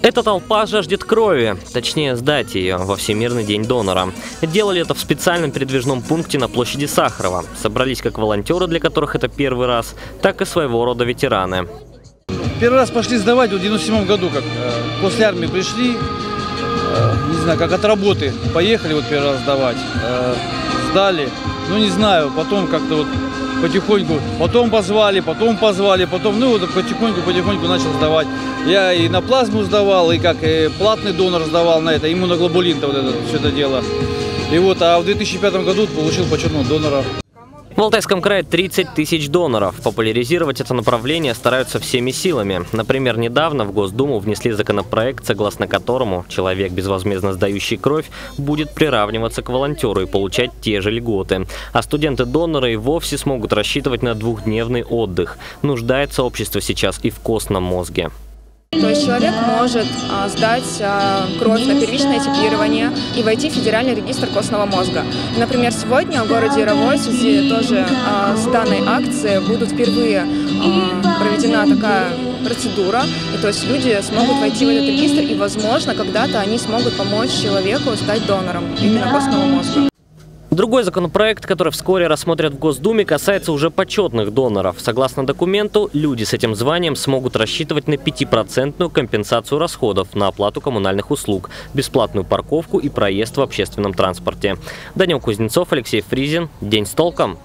Эта толпа жаждет крови, точнее сдать ее во Всемирный день донора. Делали это в специальном передвижном пункте на площади Сахарова. Собрались как волонтеры, для которых это первый раз, так и своего рода ветераны. Первый раз пошли сдавать в 97 году, как э, после армии пришли, э, не знаю, как от работы, поехали вот первый раз сдавать, э, сдали, ну не знаю, потом как-то вот потихоньку, потом позвали, потом позвали, потом, ну вот потихоньку-потихоньку начал сдавать. Я и на плазму сдавал, и как и платный донор сдавал на это, иммуноглобулин-то вот это, все это дело. И вот, а в 2005 году получил почетного донора. В Алтайском крае 30 тысяч доноров. Популяризировать это направление стараются всеми силами. Например, недавно в Госдуму внесли законопроект, согласно которому человек, безвозмездно сдающий кровь, будет приравниваться к волонтеру и получать те же льготы. А студенты-доноры и вовсе смогут рассчитывать на двухдневный отдых. Нуждается общество сейчас и в костном мозге. То есть человек может а, сдать а, кровь на первичное типирование и войти в федеральный регистр костного мозга. Например, сегодня в городе Яровой тоже а, с данной акцией будут впервые а, проведена такая процедура, и то есть люди смогут войти в этот регистр, и, возможно, когда-то они смогут помочь человеку стать донором именно костного мозга. Другой законопроект, который вскоре рассмотрят в Госдуме, касается уже почетных доноров. Согласно документу, люди с этим званием смогут рассчитывать на 5% компенсацию расходов на оплату коммунальных услуг, бесплатную парковку и проезд в общественном транспорте. Данил Кузнецов, Алексей Фризин. День с толком.